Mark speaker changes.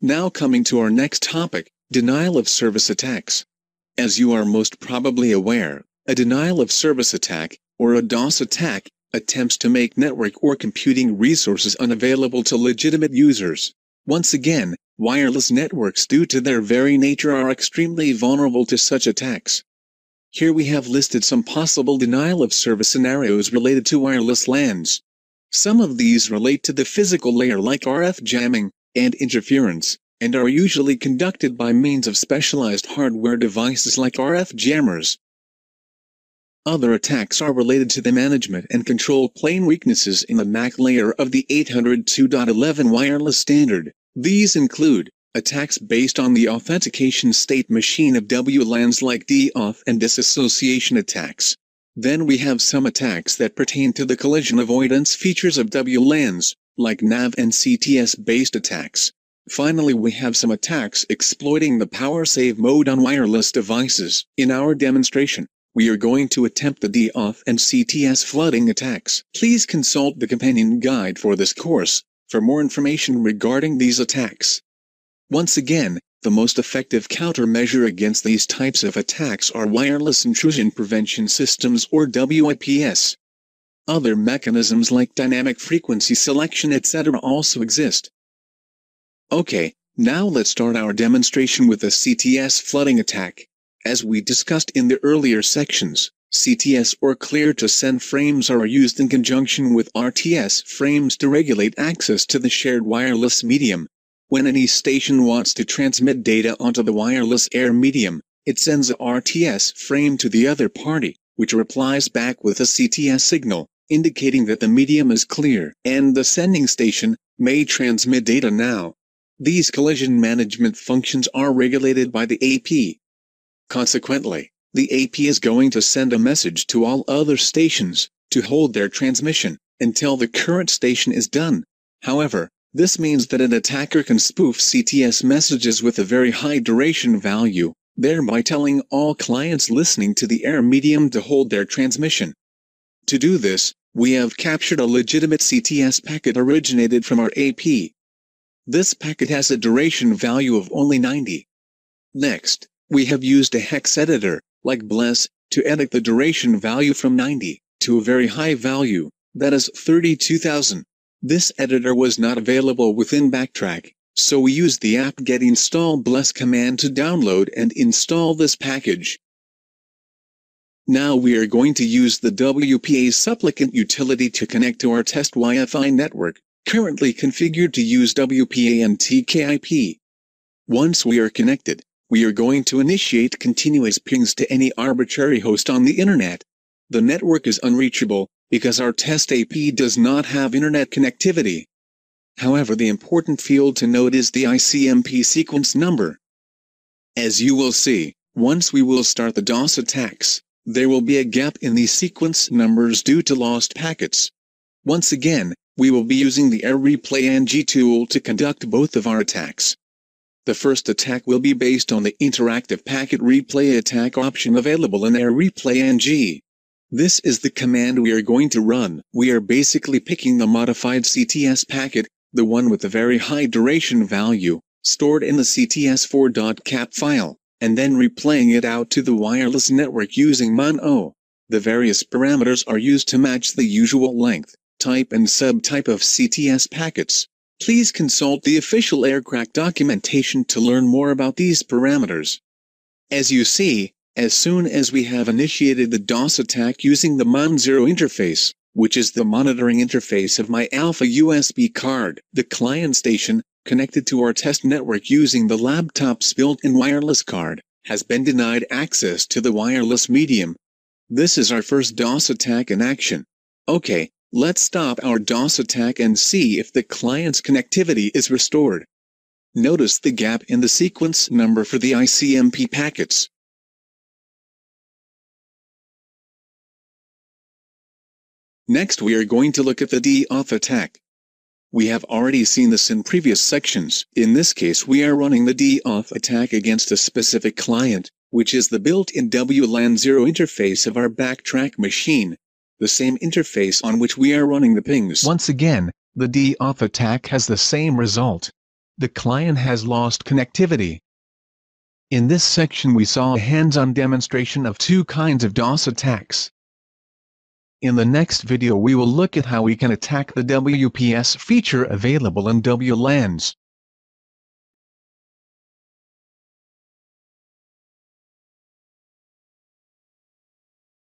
Speaker 1: Now coming to our next topic, denial of service attacks. As you are most probably aware, a denial of service attack, or a DOS attack, attempts to make network or computing resources unavailable to legitimate users. Once again, wireless networks due to their very nature are extremely vulnerable to such attacks. Here we have listed some possible denial of service scenarios related to wireless LANs. Some of these relate to the physical layer like RF jamming and interference, and are usually conducted by means of specialized hardware devices like RF jammers. Other attacks are related to the management and control plane weaknesses in the MAC layer of the 802.11 wireless standard. These include attacks based on the authentication state machine of WLANs like DAuth and disassociation attacks. Then we have some attacks that pertain to the collision avoidance features of WLANs, like NAV and CTS based attacks. Finally we have some attacks exploiting the power save mode on wireless devices. In our demonstration, we are going to attempt the DAuth and CTS flooding attacks. Please consult the companion guide for this course for more information regarding these attacks. Once again, the most effective countermeasure against these types of attacks are wireless intrusion prevention systems or WIPS. Other mechanisms like dynamic frequency selection etc. also exist. Okay, now let's start our demonstration with a CTS flooding attack. As we discussed in the earlier sections, CTS or clear to send frames are used in conjunction with RTS frames to regulate access to the shared wireless medium. When any station wants to transmit data onto the wireless air medium, it sends a RTS frame to the other party, which replies back with a CTS signal, indicating that the medium is clear, and the sending station may transmit data now. These collision management functions are regulated by the AP. Consequently, the AP is going to send a message to all other stations to hold their transmission until the current station is done. However, this means that an attacker can spoof CTS messages with a very high duration value, thereby telling all clients listening to the air medium to hold their transmission. To do this, we have captured a legitimate CTS packet originated from our AP. This packet has a duration value of only 90. Next, we have used a hex editor like Bless, to edit the duration value from 90 to a very high value, that is 32,000. This editor was not available within Backtrack, so we used the apt-get install bless command to download and install this package. Now we are going to use the WPA supplicant utility to connect to our test Wi-Fi network, currently configured to use WPA and TKIP. Once we are connected, we are going to initiate continuous pings to any arbitrary host on the internet. The network is unreachable, because our test AP does not have internet connectivity. However the important field to note is the ICMP sequence number. As you will see, once we will start the DOS attacks, there will be a gap in the sequence numbers due to lost packets. Once again, we will be using the Air Replay NG tool to conduct both of our attacks. The first attack will be based on the interactive packet replay attack option available in Air Replay NG. This is the command we are going to run. We are basically picking the modified CTS packet, the one with the very high duration value, stored in the CTS4.cap file, and then replaying it out to the wireless network using MAN-O. The various parameters are used to match the usual length, type and subtype of CTS packets. Please consult the official aircrack documentation to learn more about these parameters. As you see, as soon as we have initiated the DOS attack using the MON0 interface, which is the monitoring interface of my Alpha USB card, the client station, connected to our test network using the laptop's built-in wireless card, has been denied access to the wireless medium. This is our first DOS attack in action. Okay, Let's stop our DOS attack and see if the client's connectivity is restored. Notice the gap in the sequence number for the ICMP packets. Next we are going to look at the DAuth attack. We have already seen this in previous sections. In this case we are running the DAuth attack against a specific client, which is the built-in WLAN 0 interface of our backtrack machine the same interface on which we are running the pings.
Speaker 2: Once again, the DAuth attack has the same result.
Speaker 1: the client has lost connectivity. In this section we saw a hands-on demonstration of two kinds of DOS attacks. In the next video we will look at how we can attack the WPS feature available in WLANs.